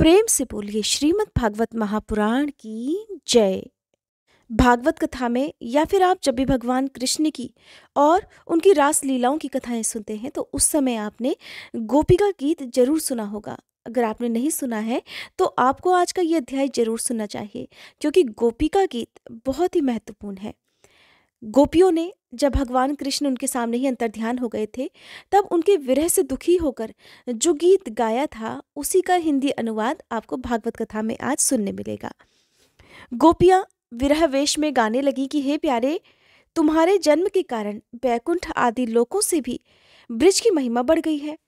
प्रेम से बोलिए, श्रीमद् भागवत महापुराण की जय। भागवत कथा में या फिर आप जब भी भगवान कृष्ण की और उनकी रास लीलाओं की कथाएँ सुनते हैं तो उस समय आपने गोपिका गीत ज़रूर सुना होगा। अगर आपने नहीं सुना है तो आपको आज का ये अध्याय ज़रूर सुनना चाहिए, क्योंकि गोपिका गीत बहुत ही महत्वपूर्ण है। गोपियों ने जब भगवान कृष्ण उनके सामने ही अंतर्ध्यान हो गए थे, तब उनके विरह से दुखी होकर जो गीत गाया था, उसी का हिंदी अनुवाद आपको भागवत कथा में आज सुनने मिलेगा। गोपियाँ विरह वेश में गाने लगी कि, हे प्यारे, तुम्हारे जन्म के कारण बैकुंठ आदि लोकों से भी ब्रिज की महिमा बढ़ गई है।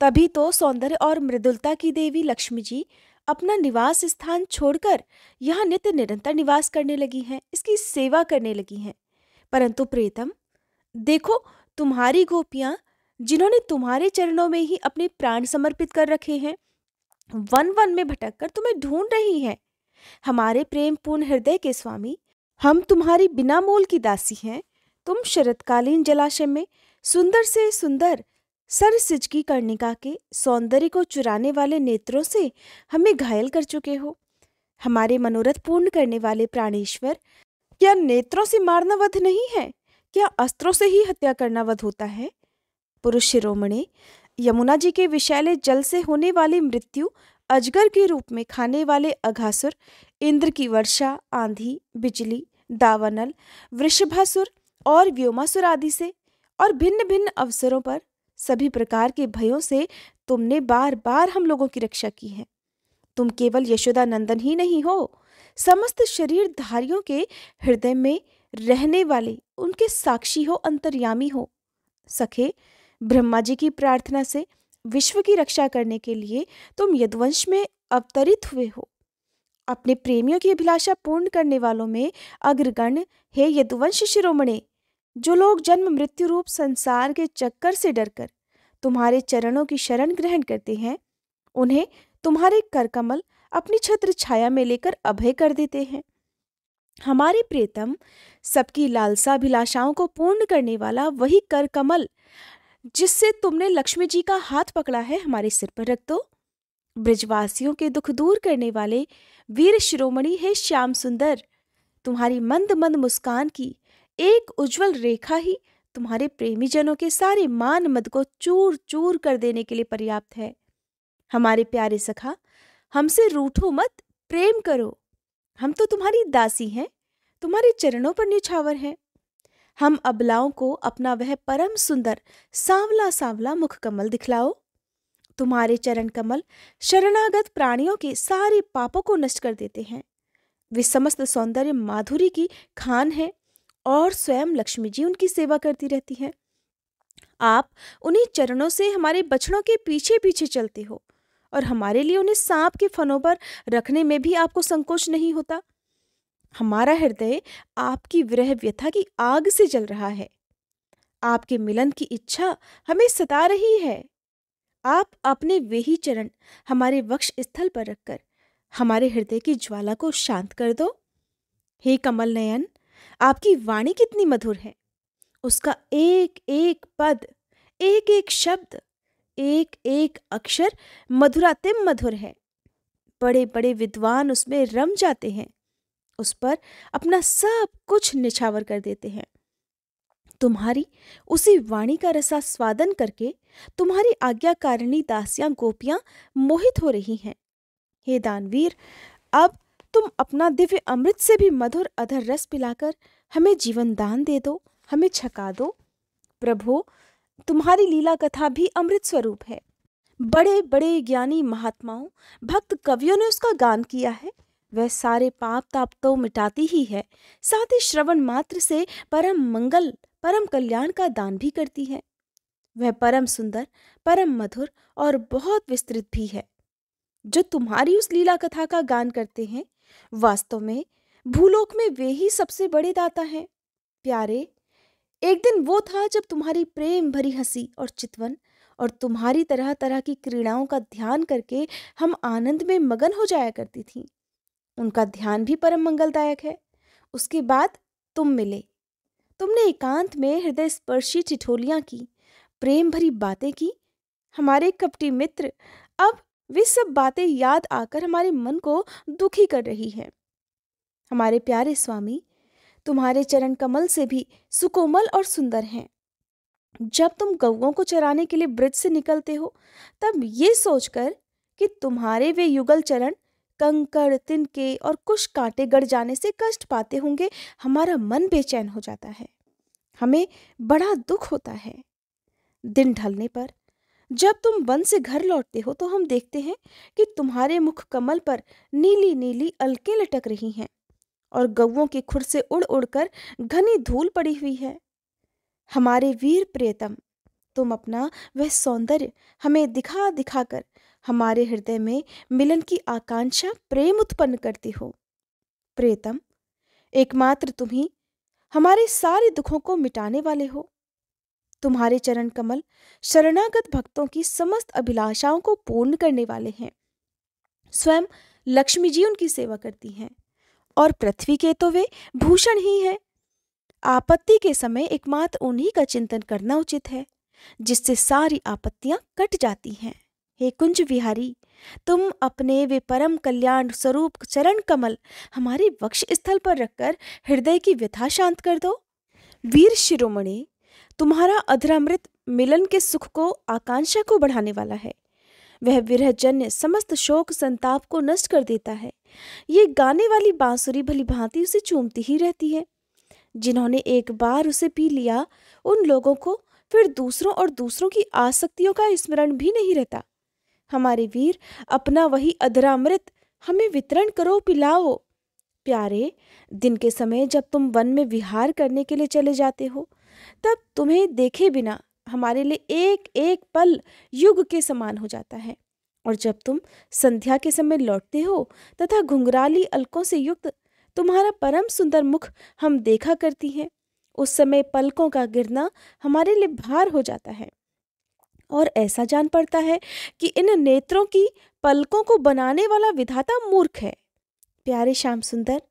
तभी तो सौंदर्य और मृदुलता की देवी लक्ष्मी जी अपना निवास स्थान छोड़कर यहाँ नित्य निरंतर निवास करने लगी हैं, इसकी सेवा करने लगी हैं। परंतु प्रीतम, देखो तुम्हारी गोपियाँ, जिन्होंने तुम्हारे चरणों में ही अपने प्राण समर्पित कर रखे हैं वन वन में भटक कर तुम्हें ढूंढ रही हैं। हमारे प्रेम पूर्ण हृदय के स्वामी, हम तुम्हारी बिना मोल की दासी हैं। तुम शरतकालीन जलाशय में सुंदर से सुंदर सर सिजकी कर्णिका के सौंदर्य को चुराने वाले नेत्रों से हमें घायल कर चुके हो। हमारे मनोरथ पूर्ण करने वाले प्राणेश्वर क्या नेत्रों से मारना वध नहीं है? क्या अस्त्रों से ही हत्या करना वध होता है? पुरुष शिरोमणि, यमुना जी के विषैले जल से होने वाली मृत्यु, अजगर के रूप में खाने वाले अघासुर, इंद्र की वर्षा, आंधी, बिजली, दावानल, वृषभासुर और व्योमासुर आदि से और भिन्न भिन्न अवसरों पर सभी प्रकार के भयों से तुमने बार बार हम लोगों की रक्षा की है। तुम केवल यशोदा नंदन ही नहीं हो, समस्त शरीर धारियों के हृदय में रहने वाले उनके साक्षी हो, अंतर्यामी हो। सखे, ब्रह्मा जी की प्रार्थना से विश्व की रक्षा करने के लिए तुम यदवंश में अवतरित हुए हो। अपने प्रेमियों की अभिलाषा पूर्ण करने वालों में अग्रगण्य हे यदुवंश शिरोमणे, जो लोग जन्म मृत्यु रूप संसार के चक्कर से डरकर तुम्हारे चरणों की शरण ग्रहण करते हैं, उन्हें तुम्हारे करकमल अपनी छत्र छाया में लेकर अभय कर देते हैं। हमारे प्रियतम सबकी लालसा अभिलाषाओं को पूर्ण करने वाला वही कर कमल जिससे तुमने लक्ष्मी जी का हाथ पकड़ा है, हमारे सिर पर रख दो। ब्रजवासियों के दुख दूर करने वाले वीर शिरोमणि है श्याम सुंदर। तुम्हारी मंद मंद मुस्कान की एक उज्जवल रेखा ही तुम्हारे प्रेमी जनों के सारे मान मद को चूर चूर कर देने के लिए पर्याप्त है। हमारे प्यारे सखा, हमसे रूठो मत, प्रेम करो। हम तो तुम्हारी दासी हैं, तुम्हारे चरणों पर निछावर हैं। हम अबलाओं को अपना वह परम सुंदर सांवला सांवला मुख कमल दिखलाओ। तुम्हारे चरण कमल शरणागत प्राणियों के सारे पापों को नष्ट कर देते हैं। वे समस्त सौंदर्य माधुरी की खान है और स्वयं लक्ष्मी जी उनकी सेवा करती रहती हैं। आप उन्हीं चरणों से हमारे बछड़ों के पीछे पीछे चलते हो। और हमारे लिए उन्हें सांप के फनों पर रखने में भी आपको संकोच नहीं होता? हमारा हृदय आपकी विरह व्यथा की आग से जल रहा है। आपके मिलन की इच्छा हमें सता रही है। आप अपने वे ही चरण हमारे वक्ष स्थल पर रखकर हमारे हृदय की ज्वाला को शांत कर दो। हे कमल नयन, आपकी वाणी कितनी मधुर है। उसका एक एक पद एक एक शब्द एक एक अक्षर मधुरातिम मधुर है। बड़े बड़े विद्वान उसमें रम जाते हैं। उस पर अपना सब कुछ निछावर कर देते हैं। तुम्हारी उसी वाणी का रसा स्वादन करके तुम्हारी आज्ञाकारिणी दासियाँ गोपियाँ मोहित हो रही हैं। हे दानवीर, अब तुम अपना दिव्य अमृत से भी मधुर अधर रस पिलाकर हमें जीवन दान दे दो, हमें छका दो। प्रभु तुम्हारी लीला कथा भी अमृत स्वरूप है। बड़े बड़े ज्ञानी महात्माओं, भक्त कवियों ने उसका गान किया है। वह सारे पाप ताप तो मिटाती ही है। साथ ही श्रवण मात्र से परम मंगल, परम कल्याण का दान भी करती है। वह परम सुंदर, परम मधुर और बहुत विस्तृत भी है। जो तुम्हारी उस लीला कथा का गान करते हैं, वास्तव में भूलोक में वे ही सबसे बड़े दाता हैं। प्यारे एक दिन वो था जब तुम्हारी प्रेम भरी हँसी और चितवन और तुम्हारी तरह तरह की क्रीड़ाओं का ध्यान करके हम आनंद में मगन हो जाया करती थी। उनका ध्यान भी परम मंगलदायक है। उसके बाद तुम मिले। तुमने एकांत में हृदय स्पर्शी ठिठोलियाँ की, प्रेम भरी बातें की, हमारे कपटी मित्र। अब वे सब बातें याद आकर हमारे मन को दुखी कर रही हैं। हमारे प्यारे स्वामी तुम्हारे चरण कमल से भी सुकोमल और सुंदर हैं। जब तुम गौओं को चराने के लिए ब्रिज से निकलते हो, तब ये सोचकर कि तुम्हारे वे युगल चरण कंकड़, तिनके और कुछ कांटे गड़ जाने से कष्ट पाते होंगे, हमारा मन बेचैन हो जाता है। हमें बड़ा दुख होता है। दिन ढलने पर जब तुम वन से घर लौटते हो तो हम देखते हैं कि तुम्हारे मुख कमल पर नीली नीली अलके लटक रही हैं। और गौओं की खुर से उड़ उड़कर घनी धूल पड़ी हुई है। हमारे वीर प्रियतम, तुम अपना वह सौंदर्य हमें दिखा दिखाकर हमारे हृदय में मिलन की आकांक्षा प्रेम उत्पन्न करती हो। प्रियतम, एकमात्र तुम ही हमारे सारे दुखों को मिटाने वाले हो। तुम्हारे चरण कमल शरणागत भक्तों की समस्त अभिलाषाओं को पूर्ण करने वाले हैं। स्वयं लक्ष्मी जी उनकी सेवा करती हैं। और पृथ्वी के तो वे भूषण ही हैं। आपत्ति के समय एकमात्र उन्हीं का चिंतन करना उचित है, जिससे सारी आपत्तियाँ कट जाती हैं। हे कुंज विहारी, तुम अपने वे परम कल्याण स्वरूप चरण कमल हमारे वक्ष स्थल पर रखकर हृदय की व्यथा शांत कर दो। वीर शिरोमणि, तुम्हारा अधरामृत मिलन के सुख को आकांक्षा को बढ़ाने वाला है। वह विरहजन्य समस्त शोक संताप को नष्ट कर देता है। ये गाने वाली बांसुरी भली भांति उसे चूमती ही रहती है। जिन्होंने एक बार उसे पी लिया, उन लोगों को फिर दूसरों और दूसरों की आसक्तियों का स्मरण भी नहीं रहता। हमारे वीर, अपना वही अधरामृत, हमें वितरण करो, पिलाओ। प्यारे, दिन के समय जब तुम वन में विहार करने के लिए चले जाते हो, तब तुम्हें देखे बिना हमारे लिए एक एक पल युग के समान हो जाता है। और जब तुम संध्या के समय लौटते हो तथा घुंघराली अलकों से युक्त तुम्हारा परम सुंदर मुख हम देखा करती हैं, उस समय पलकों का गिरना हमारे लिए भार हो जाता है। और ऐसा जान पड़ता है कि इन नेत्रों की पलकों को बनाने वाला विधाता मूर्ख है। प्यारे श्याम सुंदर,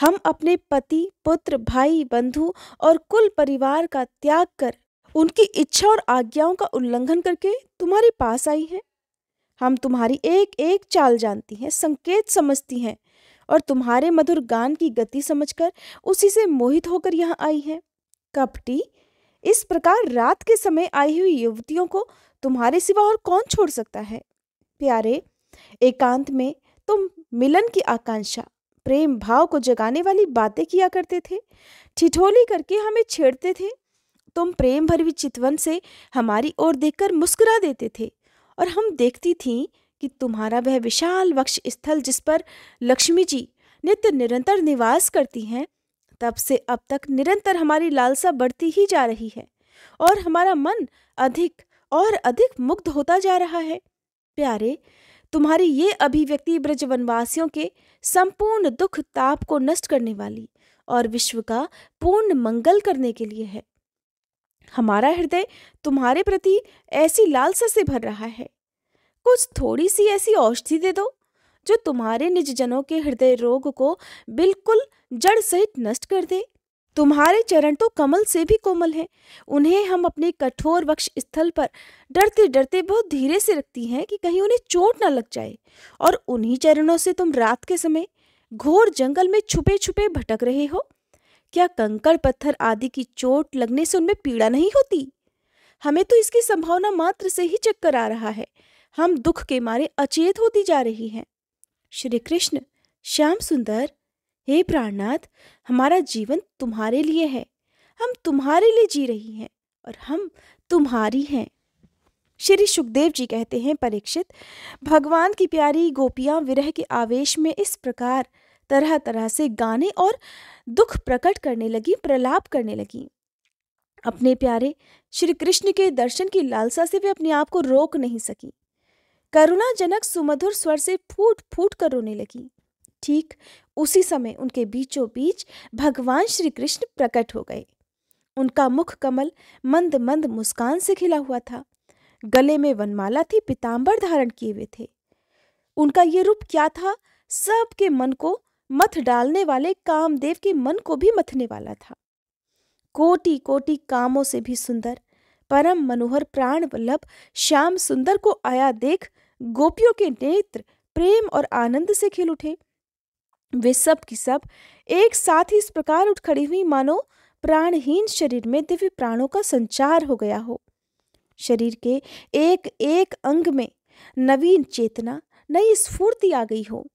हम अपने पति, पुत्र, भाई, बंधु और कुल परिवार का त्याग कर उनकी इच्छा और आज्ञाओं का उल्लंघन करके तुम्हारे पास आई हैं। हम तुम्हारी एक एक चाल जानती हैं, संकेत समझती हैं और तुम्हारे मधुर गान की गति समझकर उसी से मोहित होकर यहाँ आई हैं। कपटी, इस प्रकार रात के समय आई हुई युवतियों को तुम्हारे सिवा और कौन छोड़ सकता है? प्यारे, एकांत में तुम मिलन की आकांक्षा, प्रेम भाव को जगाने वाली बातें किया करते थे, ठिठोली करके हमें छेड़ते थे, तुम प्रेम भरवी चितवन से हमारी ओर देखकर मुस्कुरा देते थे। और हम देखती थीं कि तुम्हारा वह विशाल वक्ष स्थल जिस पर लक्ष्मी जी नित्य निरंतर निवास करती हैं, तब से अब तक निरंतर हमारी लालसा बढ़ती ही जा रही है और हमारा मन अधिक और अधिक मुग्ध होता जा रहा है। प्यारे, तुम्हारी ये अभिव्यक्ति ब्रजवनवासियों के संपूर्ण दुख ताप को नष्ट करने वाली और विश्व का पूर्ण मंगल करने के लिए है। हमारा हृदय तुम्हारे प्रति ऐसी लालसा से भर रहा है। कुछ थोड़ी सी ऐसी औषधि दे दो, जो तुम्हारे निज जनों के हृदय रोग को बिल्कुल जड़ सहित नष्ट कर दे। तुम्हारे चरण तो कमल से भी कोमल हैं। उन्हें हम अपने कठोर वक्ष स्थल पर डरते डरते बहुत धीरे से रखती हैं कि कहीं उन्हें चोट न लग जाए। और उन्हीं चरणों से तुम रात के समय घोर जंगल में छुपे छुपे भटक रहे हो। क्या कंकड़ पत्थर आदि की चोट लगने से उनमें पीड़ा नहीं होती? हमें तो इसकी संभावना मात्र से ही चक्कर आ रहा है। हम दुख के मारे अचेत होती जा रही हैं। श्री कृष्ण, श्याम सुंदर, हे प्राणनाथ, हमारा जीवन तुम्हारे लिए है। हम तुम्हारे लिए जी रही हैं और हम तुम्हारी हैं। श्री सुखदेव जी कहते हैं परीक्षित, भगवान की प्यारी गोपियाँ विरह के आवेश में इस प्रकार तरह तरह से गाने और दुख प्रकट करने लगी, प्रलाप करने लगी। अपने प्यारे श्री कृष्ण के दर्शन की लालसा से वे अपने आप को रोक नहीं सकी। करुणाजनक सुमधुर स्वर से फूट फूट कर रोने लगी। ठीक उसी समय उनके बीचों बीच भगवान श्री कृष्ण प्रकट हो गए। उनका मुख कमल मंद मंद मुस्कान से खिला हुआ था। गले में वनमाला थी पिताम्बर धारण किए हुए थे। उनका ये रूप क्या था? सबके मन को मथ डालने वाले कामदेव के मन को भी मथने वाला था। कोटि कोटि कामों से भी सुंदर, परम मनोहर प्राण वल्लभ, श्याम सुंदर को आया देख गोपियों के नेत्र प्रेम और आनंद से खिल उठे। वे सब की सब एक साथ ही इस प्रकार उठ खड़ी हुई मानो प्राणहीन शरीर में दिव्य प्राणों का संचार हो गया हो। शरीर के एक एक अंग में नवीन चेतना, नई स्फूर्ति आ गई हो।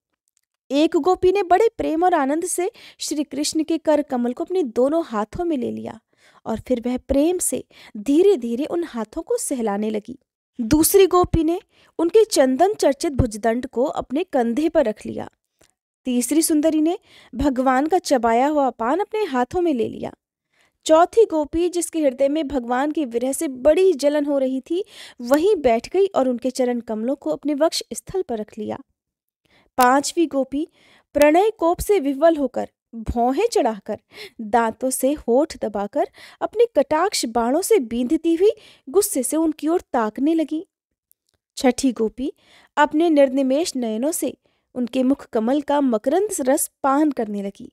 एक गोपी ने बड़े प्रेम और आनंद से श्री कृष्ण के कर कमल को अपने दोनों हाथों में ले लिया और फिर वह प्रेम से धीरे धीरे उन हाथों को सहलाने लगी। दूसरी गोपी ने उनके चंदन चर्चित भुजदंड को अपने कंधे पर रख लिया। तीसरी सुंदरी ने भगवान का चबाया हुआ पान अपने हाथों में ले लिया। चौथी गोपी, जिसके हृदय में भगवान की विरह से बड़ी जलन हो रही थी, वहीं बैठ गई और उनके चरण कमलों को अपने वक्ष स्थल पर रख लिया। पांचवी गोपी प्रणय कोप से विवल होकर भौहें चढ़ाकर दांतों से होठ दबाकर अपने कटाक्ष बाणों से बींधती हुई गुस्से से उनकी ओर ताकने लगी। छठी गोपी अपने निर्निमेश नयनों से उनके मुख कमल का मकरंद रस पान करने लगी,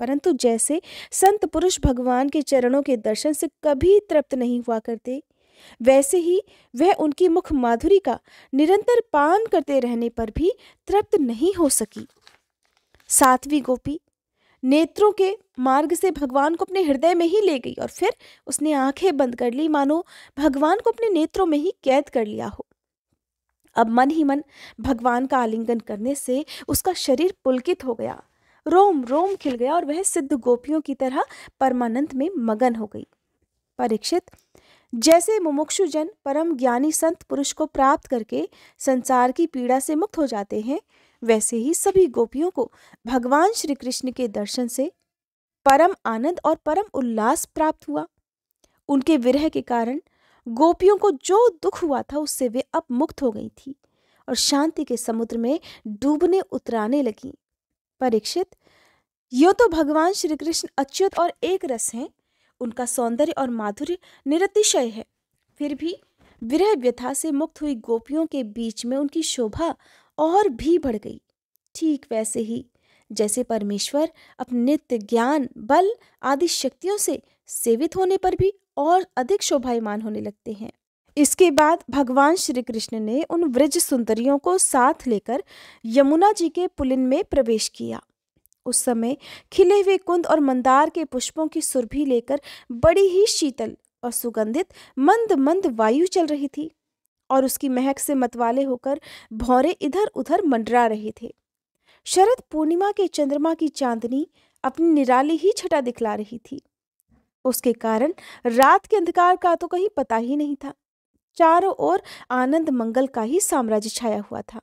परंतु जैसे संत पुरुष भगवान के चरणों के दर्शन से कभी तृप्त नहीं हुआ करते वैसे ही वह उनकी मुख माधुरी का निरंतर पान करते रहने पर भी तृप्त नहीं हो सकी। सातवीं गोपी नेत्रों के मार्ग से भगवान को अपने हृदय में ही ले गई और फिर उसने आँखें बंद कर ली। मानो, भगवान को अपने नेत्रों में ही कैद कर लिया हो। अब मन ही मन भगवान का आलिंगन करने से उसका शरीर पुलकित हो गया। रोम रोम खिल गया और वह सिद्ध गोपियों की तरह परमानंद में मगन हो गई। परीक्षित जैसे मुमुक्षुजन परम ज्ञानी संत पुरुष को प्राप्त करके संसार की पीड़ा से मुक्त हो जाते हैं, वैसे ही सभी गोपियों को भगवान श्री कृष्ण के दर्शन से परम आनंद और परम उल्लास प्राप्त हुआ। उनके विरह के कारण गोपियों को जो दुख हुआ था उससे वे अब मुक्त हो गई थी और शांति के समुद्र में डूबने उतराने लगी। परीक्षित, यो तो भगवान श्री कृष्ण अच्युत और एक रस हैं उनका सौंदर्य और माधुर्य निरतिशय है। फिर भी विरह व्यथा से मुक्त हुई गोपियों के बीच में उनकी शोभा और भी बढ़ गई। ठीक वैसे ही, जैसे परमेश्वर अपने नित्य ज्ञान, बल आदि शक्तियों से सेवित होने पर भी और अधिक शोभायमान होने लगते हैं। इसके बाद भगवान श्री कृष्ण ने उन वृज सुंदरियों को साथ लेकर यमुना जी के पुलिन में प्रवेश किया। उस समय खिले हुए कुंद और मंदार के पुष्पों की सुरभि लेकर बड़ी ही शीतल और सुगंधित मंद मंद वायु चल रही थी और उसकी महक से मतवाले होकर भौरे इधर उधर मंडरा रहे थे। शरद पूर्णिमा के चंद्रमा की चांदनी अपनी निराली ही छटा दिखला रही थी। उसके कारण रात के अंधकार का तो कहीं पता ही नहीं था। चारों ओर आनंद मंगल का ही साम्राज्य छाया हुआ था।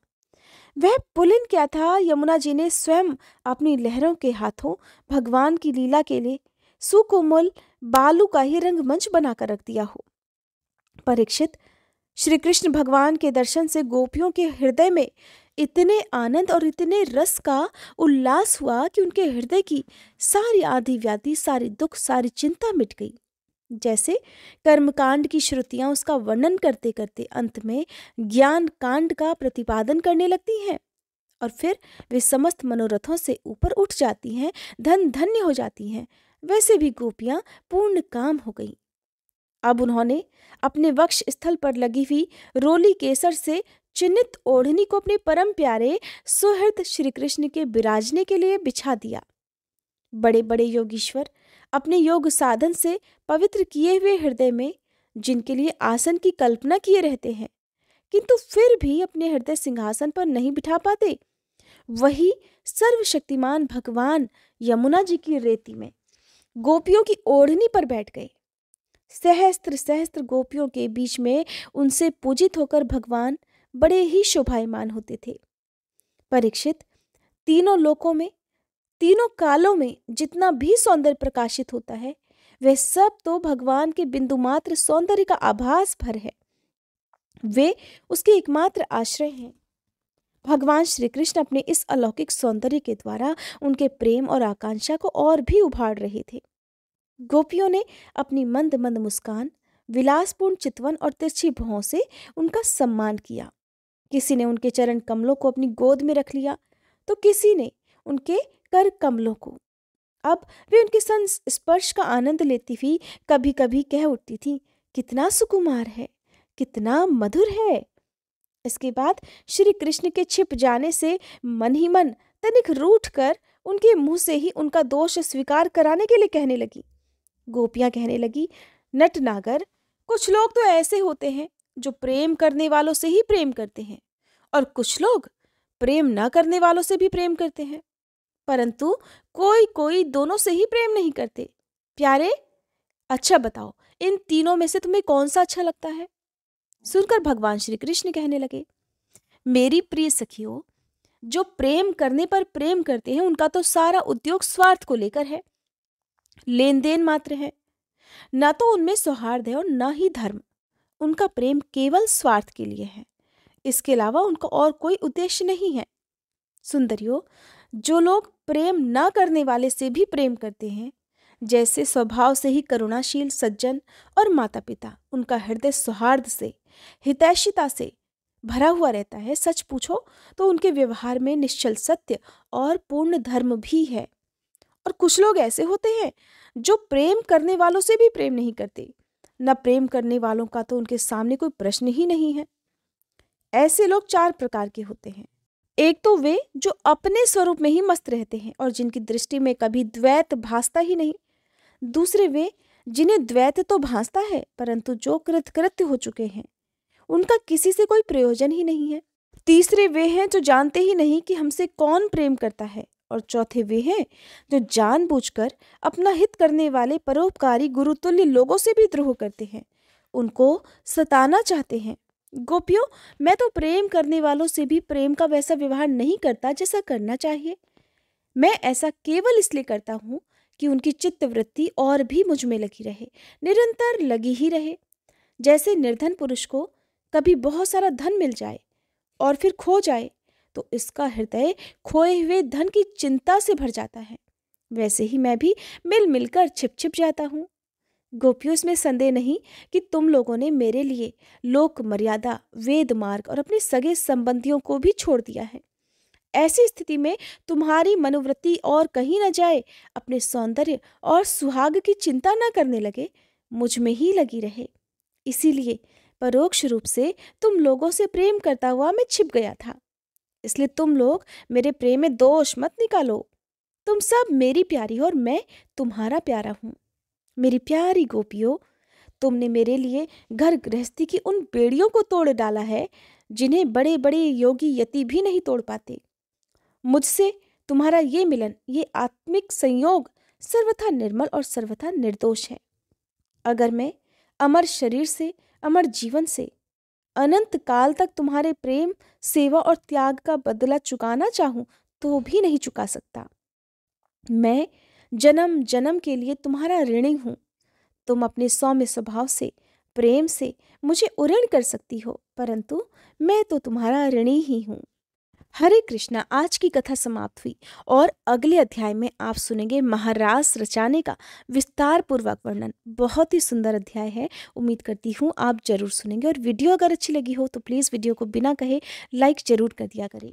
वह पुलिन क्या था? यमुना जी ने स्वयं अपनी लहरों के हाथों भगवान की लीला के लिए सुकोमल बालू का ही रंगमंच बनाकर रख दिया हो। परीक्षित श्री कृष्ण भगवान के दर्शन से गोपियों के हृदय में इतने आनंद और इतने रस का उल्लास हुआ कि उनके हृदय की सारी आधी व्याधि सारी दुख, सारी चिंता मिट गई। जैसे कर्मकांड की श्रुतियाँ उसका वर्णन करते करते अंत में ज्ञान कांड का प्रतिपादन करने लगती हैं। और फिर वे समस्त मनोरथों से ऊपर उठ जाती हैं, धन धन्य हो जाती हैं। वैसे भी गोपियाँ पूर्ण काम हो गई। अब उन्होंने अपने वक्ष स्थल पर लगी हुई रोली केसर से चिन्हित ओढ़नी को अपने परम प्यारे सुहृद श्री कृष्ण के विराजने के लिए बिछा दिया। बड़े बड़े योगीश्वर अपने योग साधन से पवित्र किए हुए हृदय में, जिनके लिए आसन की कल्पना किए रहते हैं, किंतु फिर भी अपने हृदय सिंहासन पर नहीं बिठा पाते, वही सर्वशक्तिमान भगवान यमुना जी की रेती में गोपियों की ओढ़नी पर बैठ गए। सहस्त्र सहस्त्र गोपियों के बीच में उनसे पूजित होकर भगवान बड़े ही शोभायमान होते थे। परीक्षित तीनों लोकों में तीनों कालों में जितना भी सौंदर्य प्रकाशित होता है, वह सब तो भगवान के बिंदु मात्र सौंदर्य का आभास भर है। वे उसके एकमात्र आश्रय हैं। भगवान श्री कृष्ण अपने इस अलौकिक सौंदर्य के द्वारा उनके प्रेम और आकांक्षा को और भी उभार रहे थे। गोपियों ने अपनी मंद मंद मुस्कान, विलासपूर्ण चितवन और तिरछी भौं से उनका सम्मान किया। किसी ने उनके चरण कमलों को अपनी गोद में रख लिया तो किसी ने उनके कर कमलों को। अब वे उनके सन स्पर्श का आनंद लेती हुई कभी कभी कह उठती थी, कितना सुकुमार है, कितना मधुर है। इसके बाद श्री कृष्ण के छिप जाने से मन ही मन तनिक रूठ कर उनके मुँह से ही उनका दोष स्वीकार कराने के लिए कहने लगी। गोपियाँ कहने लगी, नट नागर, कुछ लोग तो ऐसे होते हैं जो प्रेम करने वालों से ही प्रेम करते हैं, और कुछ लोग प्रेम न करने वालों से भी प्रेम करते हैं। परंतु कोई कोई दोनों से ही प्रेम नहीं करते। प्यारे अच्छा बताओ, इन तीनों में से तुम्हें कौन सा अच्छा लगता है? सुनकर भगवान श्री कृष्ण कहने लगे, मेरी प्रिय सखियों, जो प्रेम करने पर प्रेम करते हैं, उनका तो सारा उद्योग स्वार्थ को लेकर है। लेन देन मात्र है। ना तो उनमें सौहार्द है और न ही धर्म। उनका प्रेम केवल स्वार्थ के लिए है। इसके अलावा उनका और कोई उद्देश्य नहीं है। सुंदरियों जो लोग प्रेम न करने वाले से भी प्रेम करते हैं, जैसे स्वभाव से ही करुणाशील सज्जन और माता पिता उनका हृदय सौहार्द से, हितैषिता से भरा हुआ रहता है, सच पूछो तो उनके व्यवहार में निश्चल सत्य और पूर्ण धर्म भी है। और कुछ लोग ऐसे होते हैं, जो प्रेम करने वालों से भी प्रेम नहीं करते। न प्रेम करने वालों का तो उनके सामने कोई प्रश्न ही नहीं है। ऐसे लोग चार प्रकार के होते हैं। एक तो वे जो अपने स्वरूप में ही मस्त रहते हैं और जिनकी दृष्टि में कभी द्वैत भासता ही नहीं। दूसरे वे, जिन्हें द्वैत तो भासता है, परंतु जो कृतकृत्य हो चुके हैं, उनका किसी से कोई प्रयोजन ही नहीं है। तीसरे वे हैं जो जानते ही नहीं कि हमसे कौन प्रेम करता है, और चौथे वे हैं जो जानबूझकर अपना हित करने वाले परोपकारी गुरुतुल्य लोगों से भी द्रोह करते हैं। उनको सताना चाहते हैं गोपियों, मैं तो प्रेम करने वालों से भी प्रेम का वैसा व्यवहार नहीं करता जैसा करना चाहिए। मैं ऐसा केवल इसलिए करता हूँ कि उनकी चित्त वृत्ति और भी मुझमें लगी रहे, निरंतर लगी ही रहे। जैसे निर्धन पुरुष को कभी बहुत सारा धन मिल जाए और फिर खो जाए तो इसका हृदय खोए हुए धन की चिंता से भर जाता है। वैसे ही मैं भी मिल मिलकर छिप छिप जाता हूँ। गोपियों, इसमें संदेह नहीं कि तुम लोगों ने मेरे लिए लोक मर्यादा, वेद मार्ग और अपने सगे संबंधियों को भी छोड़ दिया है। ऐसी स्थिति में तुम्हारी मनोवृत्ति और कहीं न जाए, अपने सौंदर्य और सुहाग की चिंता न करने लगे, मुझमें ही लगी रहे। इसीलिए परोक्ष रूप से तुम लोगों से प्रेम करता हुआ मैं छिप गया था। इसलिए तुम लोग मेरे प्रेम में दोष मत निकालो। तुम सब मेरी प्यारी हो और मैं तुम्हारा प्यारा हूँ। मेरी प्यारी गोपियों, तुमने मेरे लिए घर गृहस्थी की उन बेड़ियों को तोड़ डाला है, जिन्हें बड़े बड़े योगी यति भी नहीं तोड़ पाते। मुझसे तुम्हारा ये मिलन, ये आत्मिक संयोग सर्वथा निर्मल और सर्वथा निर्दोष है। अगर मैं अमर शरीर से, अमर जीवन से अनंत काल तक तुम्हारे प्रेम, सेवा और त्याग का बदला चुकाना चाहूँ तो भी नहीं चुका सकता। मैं जन्म जन्म के लिए तुम्हारा ऋणी हूँ। तुम अपने सौम्य स्वभाव से, प्रेम से मुझे उऋण कर सकती हो, परंतु मैं तो तुम्हारा ऋणी ही हूँ। हरे कृष्णा, आज की कथा समाप्त हुई और अगले अध्याय में आप सुनेंगे महारास रचाने का विस्तार पूर्वक वर्णन। बहुत ही सुंदर अध्याय है, उम्मीद करती हूँ आप ज़रूर सुनेंगे और वीडियो अगर अच्छी लगी हो तो प्लीज़ वीडियो को बिना कहे लाइक ज़रूर कर दिया करें।